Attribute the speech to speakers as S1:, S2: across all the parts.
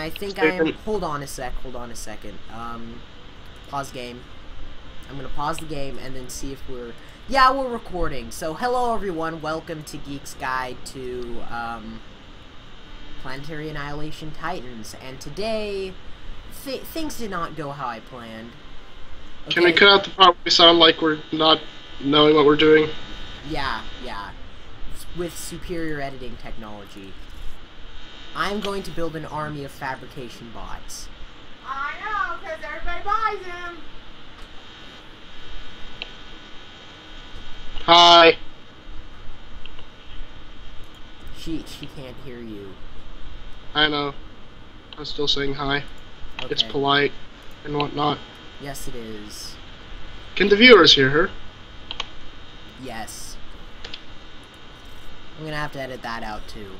S1: I think I am. Hold on a sec. Hold on a second. Um, pause game. I'm gonna pause the game and then see if we're. Yeah, we're recording. So, hello everyone. Welcome to Geek's Guide to um, Planetary Annihilation Titans. And today, th things did not go how I planned.
S2: Okay. Can we cut out the part where we sound like we're not knowing what we're doing?
S1: Yeah, yeah. With superior editing technology. I'm going to build an army of fabrication bots.
S3: I know, because everybody buys them.
S2: Hi.
S1: She she can't hear you.
S2: I know. I'm still saying hi. Okay. It's polite and whatnot.
S1: Yes, it is.
S2: Can the viewers hear her?
S1: Yes. I'm gonna have to edit that out too.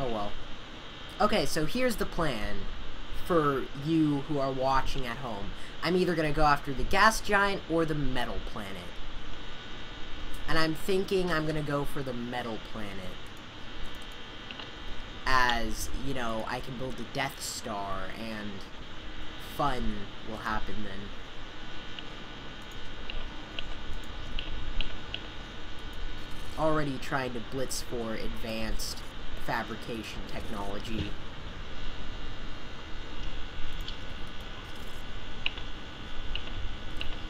S1: Oh well. Okay, so here's the plan for you who are watching at home. I'm either going to go after the gas giant or the metal planet. And I'm thinking I'm going to go for the metal planet. As, you know, I can build the Death Star and fun will happen then. Already trying to blitz for advanced fabrication technology.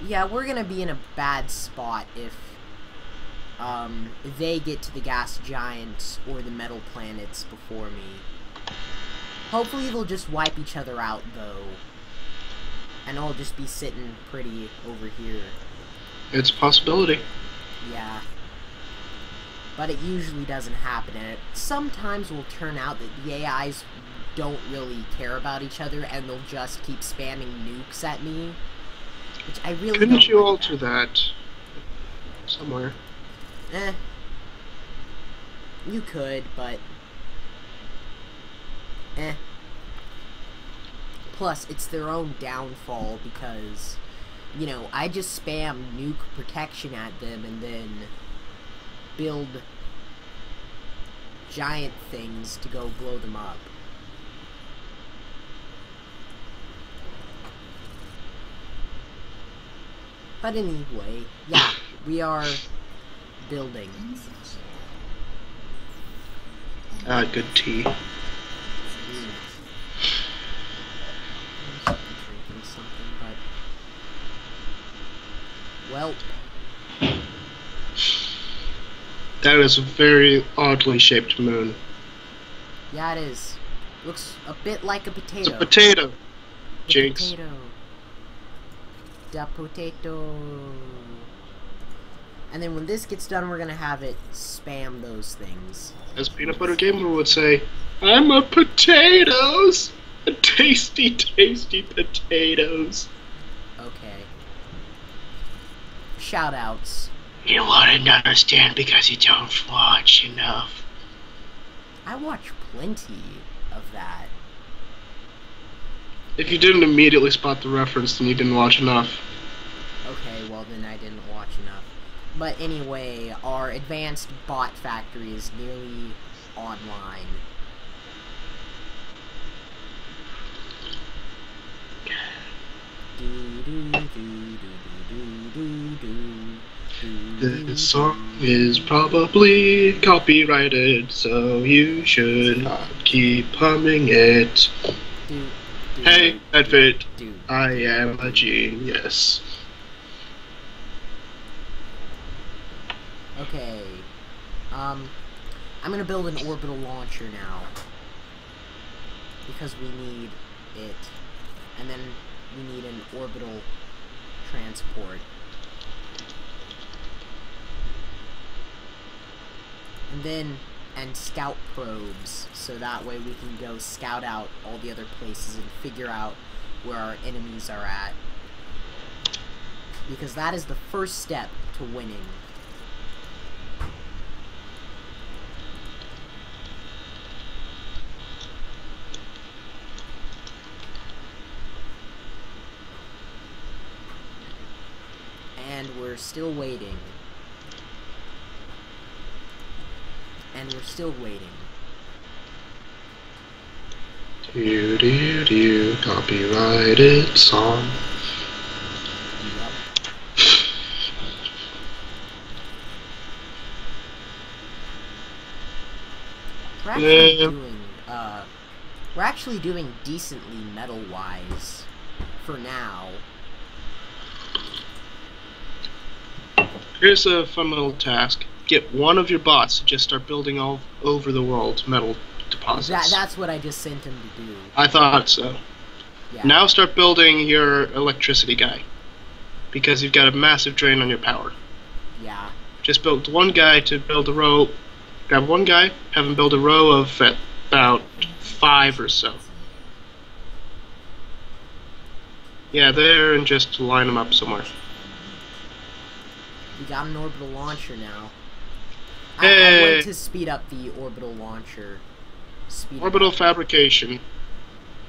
S1: Yeah, we're gonna be in a bad spot if um, they get to the gas giants or the metal planets before me. Hopefully they'll just wipe each other out, though. And I'll just be sitting pretty over here.
S2: It's a possibility.
S1: Yeah but it usually doesn't happen. And it sometimes will turn out that the AIs don't really care about each other, and they'll just keep spamming nukes at me. Which I really
S2: couldn't you
S1: like
S2: alter that. that somewhere?
S1: Eh. You could, but eh. Plus, it's their own downfall because, you know, I just spam nuke protection at them and then build giant things to go blow them up. But anyway, yeah, we are building.
S2: Ah, good tea.
S1: Well,
S2: that is a very oddly shaped moon.
S1: Yeah, it is. Looks a bit like a potato. It's
S2: a potato. Jinx.
S1: Potato. Da potato. And then when this gets done, we're gonna have it spam those things.
S2: As Peanut Butter Gamer would say, I'm a potatoes! A tasty, tasty potatoes.
S1: Okay. Shoutouts.
S2: You wouldn't understand because you don't watch enough.
S1: I watch plenty of that.
S2: If you didn't immediately spot the reference, then you didn't watch enough.
S1: Okay, well then I didn't watch enough. But anyway, our advanced bot factory is nearly online. Do, do, do,
S2: this song is probably copyrighted, so you should not keep humming it. Hey, Edfit, I am a genius.
S1: Okay. Um, I'm gonna build an orbital launcher now. Because we need it. And then we need an orbital transport. And then and scout probes so that way we can go scout out all the other places and figure out where our enemies are at. Because that is the first step to winning. And we're still waiting and we're still waiting.
S2: Do do do copyrighted song.
S1: We're actually
S2: Yeah.
S1: doing uh we're actually doing decently metal wise for now.
S2: Here's a fun little task. Get one of your bots to just start building all over the world metal deposits.
S1: That that's what I just sent him to do.
S2: I thought so.
S1: Yeah.
S2: Now start building your electricity guy. Because you've got a massive drain on your power.
S1: Yeah.
S2: Just build one guy to build a row. Grab one guy, have him build a row of about five or so. Yeah, there, and just line them up somewhere.
S1: We got an orbital launcher now. I, I to speed up the orbital launcher. Speed
S2: Orbital
S1: up.
S2: fabrication.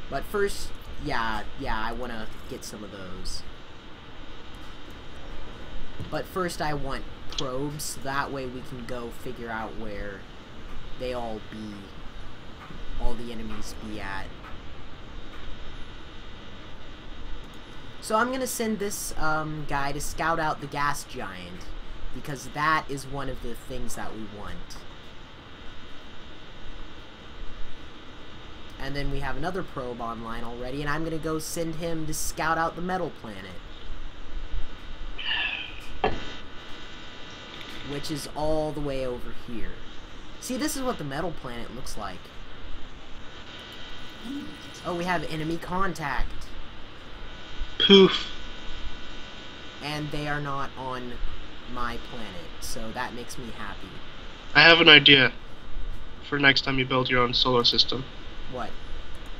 S1: But first, yeah, yeah, I want to get some of those. But first, I want probes. so That way, we can go figure out where they all be. All the enemies be at. So I'm gonna send this um, guy to scout out the gas giant because that is one of the things that we want. And then we have another probe online already, and I'm gonna go send him to scout out the metal planet. Which is all the way over here. See, this is what the metal planet looks like. Oh, we have enemy contact.
S2: Poof.
S1: And they are not on my planet, so that makes me happy.
S2: I have an idea for next time you build your own solar system.
S1: What?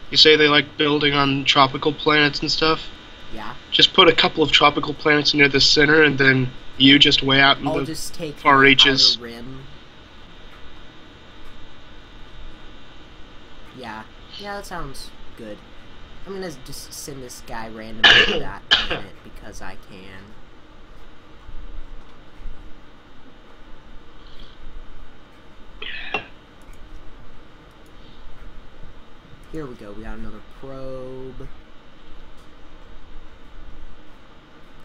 S2: You say they like building on tropical planets and stuff?
S1: Yeah?
S2: Just put a couple of tropical planets near the center and then you just way out in
S1: I'll
S2: the
S1: just take
S2: far
S1: the
S2: reaches.
S1: rim. Yeah, yeah, that sounds good. I'm gonna just send this guy randomly to that planet because I can. Here we go. We got another probe.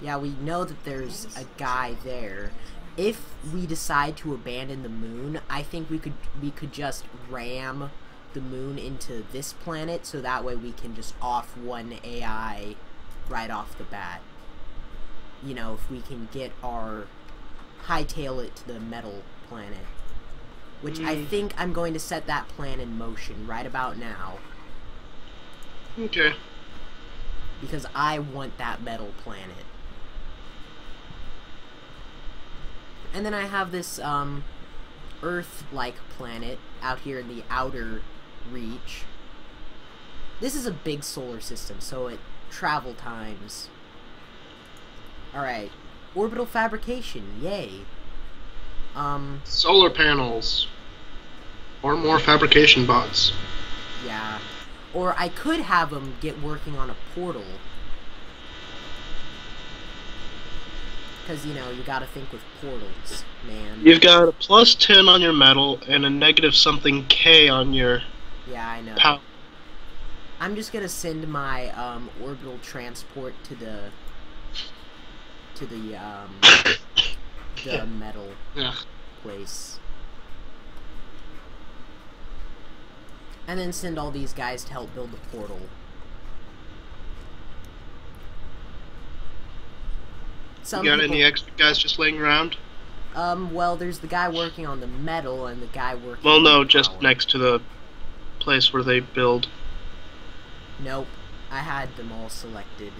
S1: Yeah, we know that there's a guy there. If we decide to abandon the moon, I think we could we could just ram the moon into this planet so that way we can just off one AI right off the bat. You know, if we can get our hightail it to the metal planet. Which I
S2: Mm.
S1: think I'm going to set that plan in motion right about now.
S2: Okay.
S1: because I want that metal planet. And then I have this um, Earth-like planet out here in the outer reach. This is a big solar system, so it travel times. All right, orbital fabrication, yay. Um,
S2: Solar panels. Or more fabrication bots.
S1: yeah. Or I could have them get working on a portal. Because, you know, you gotta think with portals, man.
S2: You've got a plus 10 on your metal and a negative something K on your
S1: Yeah, I know.
S2: power.
S1: I'm just gonna send my um, orbital transport to the to the um, the metal
S2: Ugh.
S1: place, and then send all these guys to help build the portal. Some
S2: You got
S1: people,
S2: any extra guys just laying around?
S1: um, well, there's the guy working on the metal and the guy working.
S2: Well, no, just
S1: power.
S2: next to the place where they build.
S1: Nope, I had them all selected.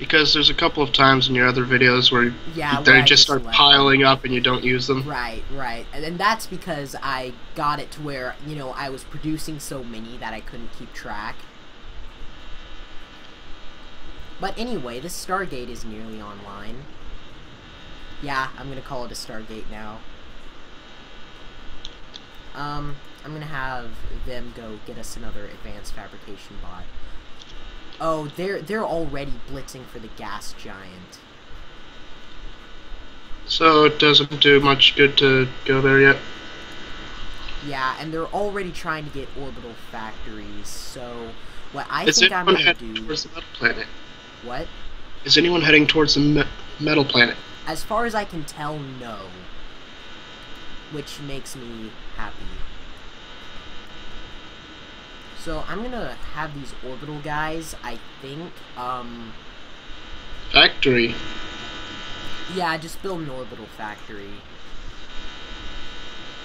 S2: Because there's a couple of times in your other videos where
S1: Yeah,
S2: they just start piling up and you don't use them.
S1: Right, right. And then that's because I got it to where, you know, I was producing so many that I couldn't keep track. But anyway, this Stargate is nearly online. Yeah, I'm gonna call it a Stargate now. Um, I'm gonna have them go get us another advanced fabrication bot. Oh, they're they're already blitzing for the gas giant.
S2: So it doesn't do much good to go there yet.
S1: Yeah, and they're already trying to get orbital factories. So what I
S2: Is
S1: think I'm gonna
S2: heading
S1: do.
S2: towards the metal planet?
S1: What?
S2: Is anyone heading towards the me- metal planet?
S1: As far as I can tell, no. Which makes me happy. So I'm gonna have these orbital guys, I think, um,
S2: Factory.
S1: yeah, just build an orbital factory.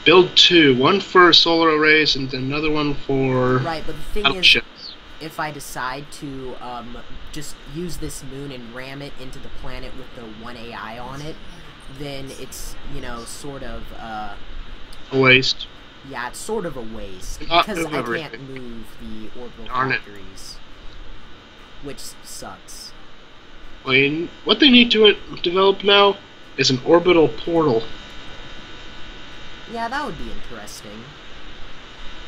S2: Build two. One for solar arrays and another one for
S1: Right, but the thing is,
S2: battleships.
S1: if I decide to, um, just use this moon and ram it into the planet with the one AI on it, then it's, you know, sort of, uh,
S2: A waste.
S1: Yeah, it's sort of a waste
S2: Not
S1: because I can't move the orbital
S2: Darn it.
S1: factories, which sucks.
S2: I mean, what they need to uh, develop now is an orbital portal.
S1: Yeah, that would be interesting.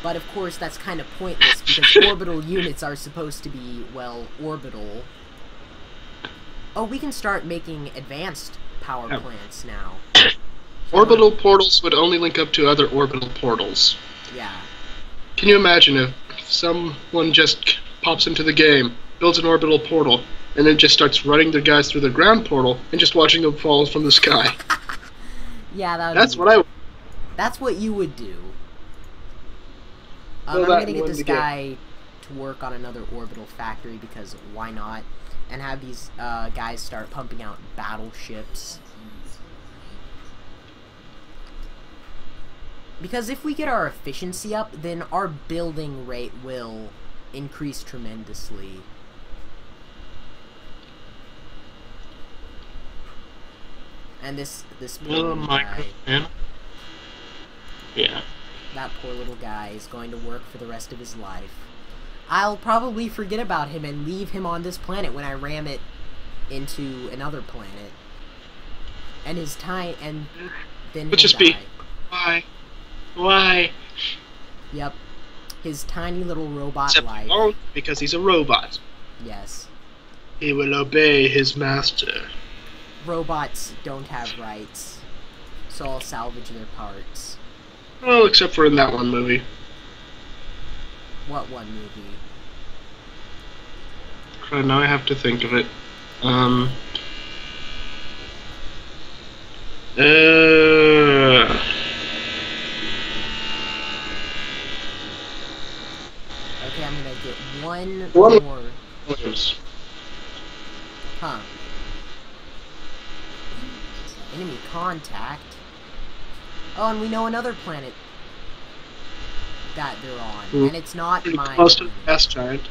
S1: But of course, that's kind of pointless because orbital units are supposed to be well orbital. Oh, we can start making advanced power plants now.
S2: Orbital portals would only link up to other orbital portals.
S1: Yeah.
S2: Can you imagine if someone just pops into the game, builds an orbital portal, and then just starts running their guys through the ground portal and just watching them fall from the sky?
S1: Yeah, that would
S2: That's
S1: be,
S2: what I.
S1: That's what you would do. Um, I'm gonna get this guy to work on another orbital factory because why not? And have these uh, guys start pumping out battleships. Because if we get our efficiency up, then our building rate will increase tremendously. And this this poor little
S2: micro
S1: guy,
S2: man. Yeah.
S1: that poor little guy is going to work for the rest of his life. I'll probably forget about him and leave him on this planet when I ram it into another planet. And his time and then he'll
S2: just be-
S1: die.
S2: Why?
S1: Yep. His tiny little robot
S2: Except
S1: life.
S2: won't because he's a robot.
S1: Yes.
S2: He will obey his master.
S1: Robots don't have rights. So I'll salvage their parts.
S2: Well, except for in that one movie.
S1: What one movie?
S2: Crap, now I have to think of it. Um. Uh.
S1: Okay, I'm gonna get One- more.
S2: Williams.
S1: Huh. Enemy contact. Oh, and we know another planet that they're on,
S2: Hmm.
S1: and it's not
S2: Pretty
S1: my
S2: close to the gas giant.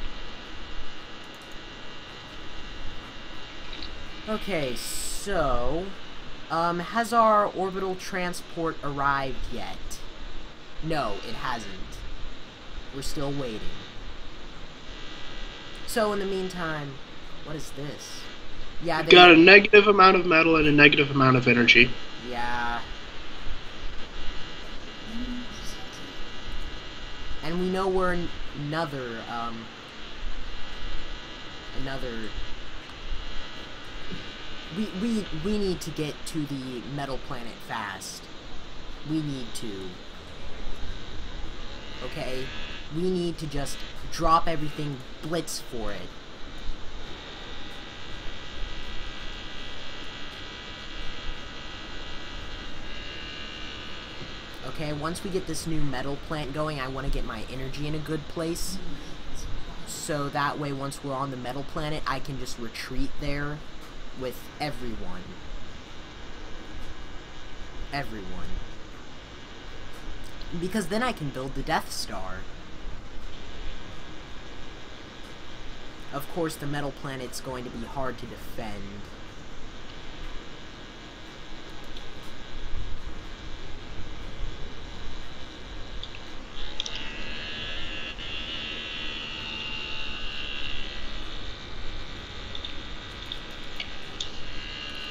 S1: Okay, so um, has our orbital transport arrived yet? No, it hasn't. We're still waiting. So in the meantime, what is this? Yeah, they,
S2: got a negative amount of metal and a negative amount of energy.
S1: Yeah. And we know we're another, um, another. We we we need to get to the metal planet fast. We need to. Okay, we need to just drop everything, blitz for it. Okay, once we get this new metal plant going, I want to get my energy in a good place. So that way, once we're on the metal planet, I can just retreat there with everyone. Everyone. Because then I can build the Death Star. Of course, the metal planet's going to be hard to defend.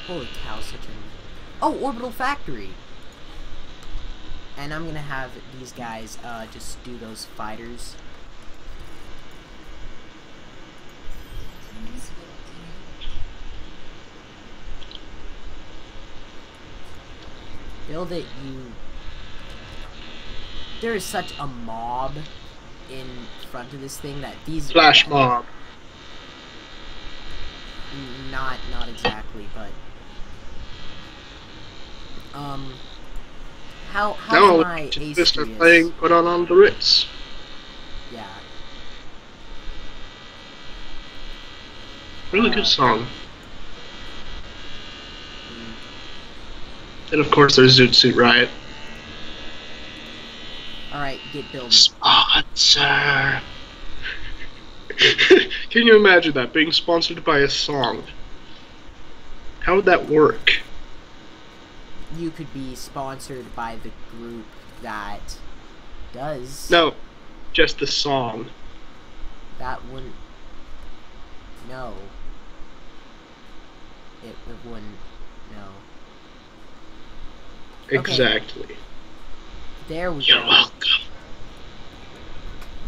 S1: Holy cow, such a... Oh, Orbital Factory! And I'm gonna have these guys, uh, just do those fighters. Build it, you... there is such a mob in front of this thing that these
S2: Flash mob.
S1: not not exactly, but um, how how's
S2: No,
S1: my
S2: just start
S1: Astrius?
S2: playing Puttin' on the Ritz.
S1: Yeah,
S2: Really
S1: Uh,
S2: good song. And of course there's Zoot Suit Riot.
S1: all right, get building.
S2: Sponsor. Can you imagine that being sponsored by a song? How would that work?
S1: You could be sponsored by the group that does.
S2: No, just the song.
S1: That wouldn't. No. It, it wouldn't. No. Okay.
S2: Exactly.
S1: There we
S2: You're
S1: go.
S2: welcome.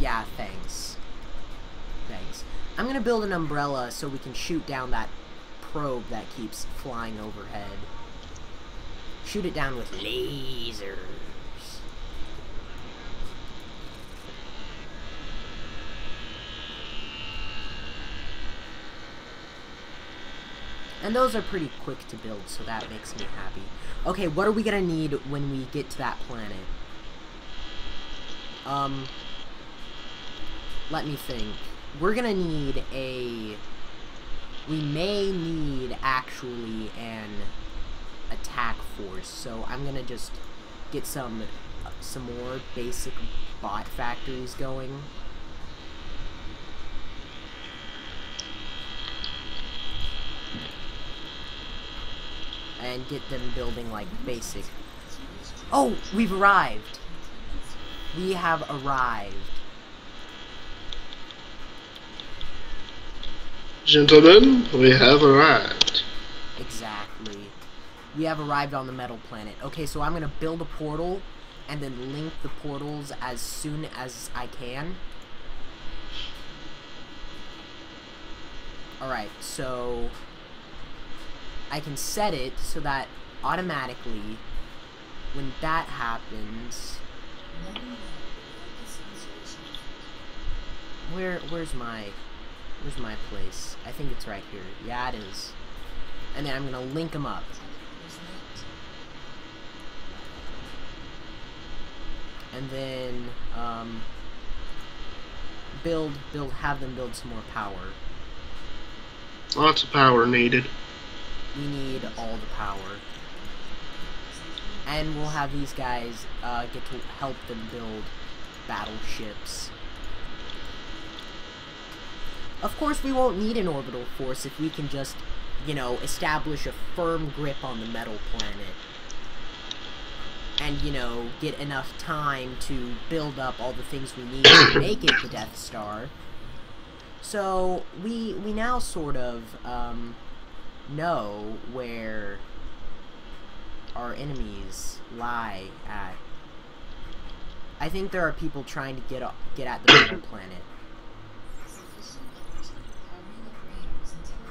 S1: Yeah, thanks. Thanks. I'm gonna build an umbrella so we can shoot down that probe that keeps flying overhead. Shoot it down with lasers. And those are pretty quick to build, so that makes me happy. Okay, what are we gonna need when we get to that planet? Um, let me think. We're gonna need a. We may need actually an attack force, so I'm gonna just get some some more basic bot factories going. And get them building like basic. Oh, we've arrived. We have arrived.
S2: Gentlemen, we have arrived.
S1: Exactly. We have arrived on the metal planet. Okay, so I'm gonna build a portal and then link the portals as soon as I can. Alright, so I can set it so that automatically when that happens where where's my where's my place? I think it's right here. Yeah, it is. And then I'm gonna link them up. And then um, build build have them build some more power.
S2: Lots of power needed.
S1: We need all the power. And we'll have these guys uh, get to help them build battleships. Of course, we won't need an orbital force if we can just, you know, establish a firm grip on the metal planet. And, you know, get enough time to build up all the things we need to make it the Death Star. So, we, we now sort of, um, know where our enemies lie at. I think there are people trying to get, up, get at the metal planet.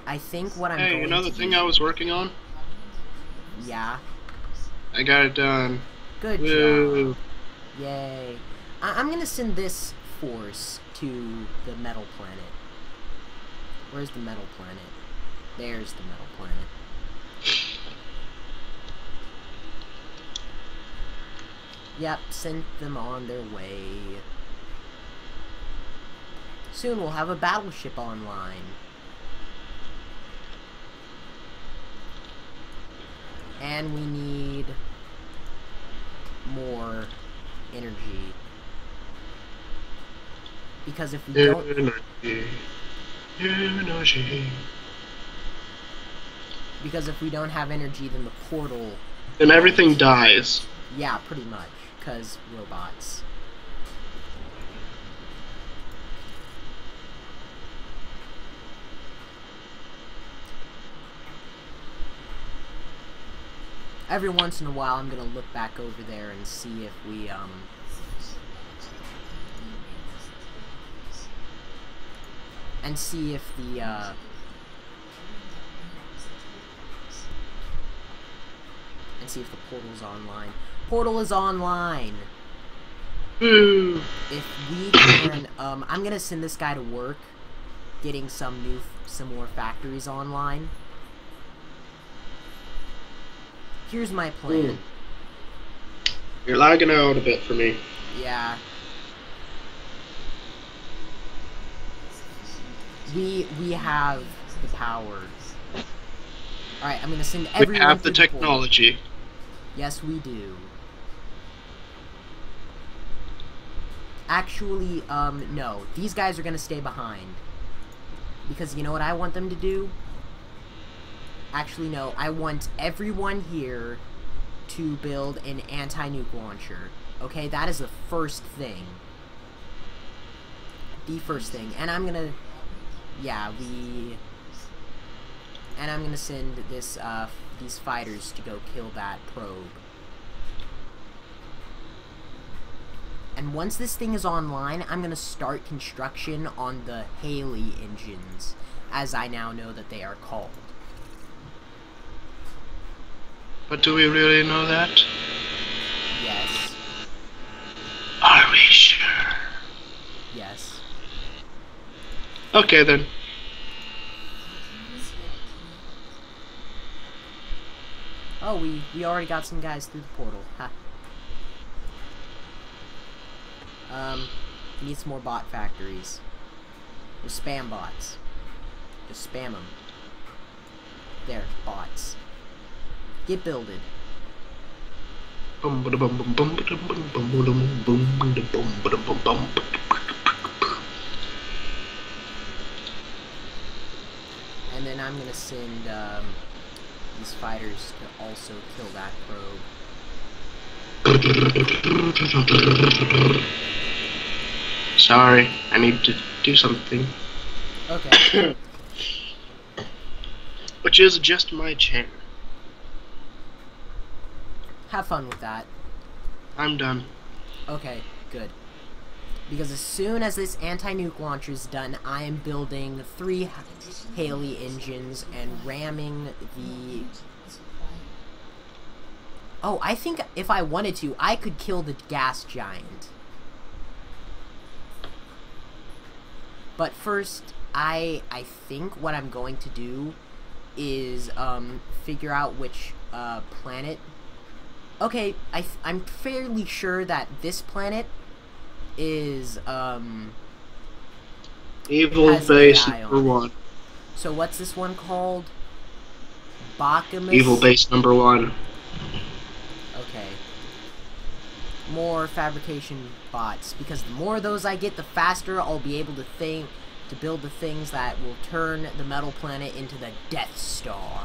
S1: I think what I'm
S2: Hey,
S1: going
S2: you know the thing
S1: do-
S2: I was working on?
S1: Yeah.
S2: I got it done.
S1: Good
S2: Woo.
S1: job. Yay. I- I'm gonna send this force to the metal planet. Where's the metal planet? There's the metal planet. Yep, sent them on their way. Soon we'll have a battleship online. And we need more energy. Because if we don't
S2: Energy. Energy.
S1: Because if we don't have energy then the portal
S2: And everything dies.
S1: yeah, pretty much. Cause robots. Every once in a while I'm gonna look back over there and see if we um and see if the uh and see if the portal's online. Portal is online.
S2: Ooh.
S1: if we can, um, I'm gonna send this guy to work, getting some new, some more factories online. Here's my plan.
S2: You're lagging out a bit for me.
S1: Yeah. We we have the power. All right, I'm gonna send everyone.
S2: we have the technology.
S1: Yes, we do. Actually, um, no. These guys are gonna stay behind. Because you know what I want them to do? Actually, no. I want everyone here to build an anti-nuke launcher. Okay, that is the first thing. The first thing. And I'm gonna... Yeah, we... And I'm gonna send this, uh, these fighters to go kill that probe. And once this thing is online, I'm gonna start construction on the Haley engines, as I now know that they are called.
S2: But do we really know that?
S1: Yes,
S2: Are we sure?
S1: yes.
S2: Okay then.
S1: we, we already got some guys through the portal. Ha. Um, need some more bot factories. Just spam bots. Just spam them. There, bots. Get builded. And then I'm gonna send, um, these fighters to also kill that probe.
S2: Sorry, I need to do something.
S1: Okay.
S2: Which is just my chair.
S1: Have fun with that.
S2: I'm done.
S1: Okay, good. Because as soon as this anti-nuke launcher is done, I am building three Haley engines and ramming the... Oh, I think if I wanted to, I could kill the gas giant. But first, I I think what I'm going to do is um, figure out which uh, planet okay, I I'm fairly sure that this planet is um.
S2: Evil base number one.
S1: So what's this one called? Bacchus.
S2: Evil base number one.
S1: Okay. More fabrication bots because the more of those I get, the faster I'll be able to think to build the things that will turn the metal planet into the Death Star.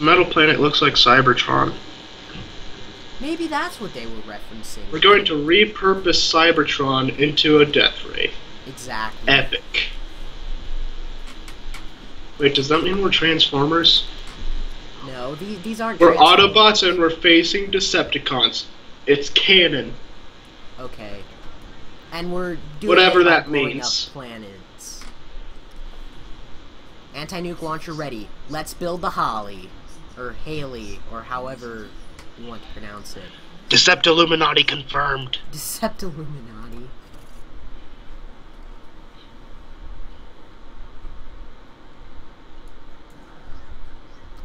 S2: Metal planet looks like Cybertron.
S1: Maybe that's what they were referencing.
S2: We're going to repurpose Cybertron into a death ray.
S1: Exactly.
S2: Epic. Wait, does that mean we're Transformers?
S1: No, these, these aren't.
S2: We're Autobots and we're facing Decepticons. It's canon.
S1: Okay. And we're doing
S2: Whatever that means.
S1: Planets. Anti-nuke launcher ready. Let's build the Holly, or Haley, or however want to pronounce it.
S2: Decept Illuminati confirmed.
S1: Deceptilluminati.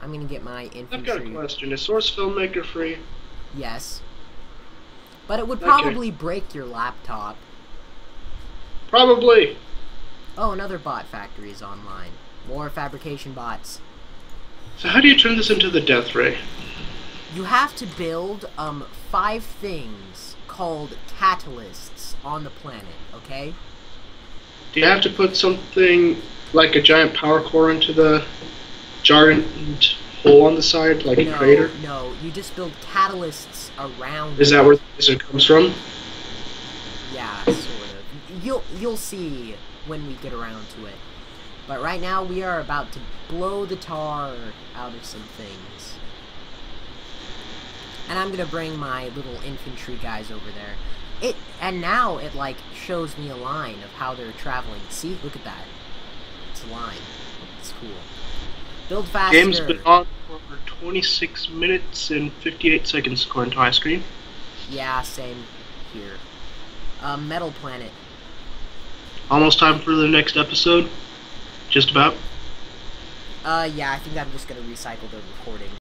S1: I'm gonna get my
S2: I've got a question. Is Source Filmmaker free?
S1: Yes. But it would
S2: Okay.
S1: probably break your laptop.
S2: Probably.
S1: Oh, another bot factory is online. More fabrication bots.
S2: So how do you turn this into the death ray?
S1: You have to build um five things called catalysts on the planet, okay?
S2: Do you have to put something like a giant power core into the giant hole on the side, like a crater?
S1: no, you just build catalysts around.
S2: Is that where the laser comes from?
S1: Yeah, sort of. You'll you'll see when we get around to it. But right now we are about to blow the tar out of some things. And I'm gonna bring my little infantry guys over there. It and now it like shows me a line of how they're traveling. See, look at that. It's a line. It's cool. Build faster.
S2: Game's been on for 26 minutes and 58 seconds according to my screen.
S1: Yeah, same here. Uh, Metal Planet.
S2: Almost time for the next episode. Just about.
S1: Uh, yeah, I think I'm just gonna recycle the recording.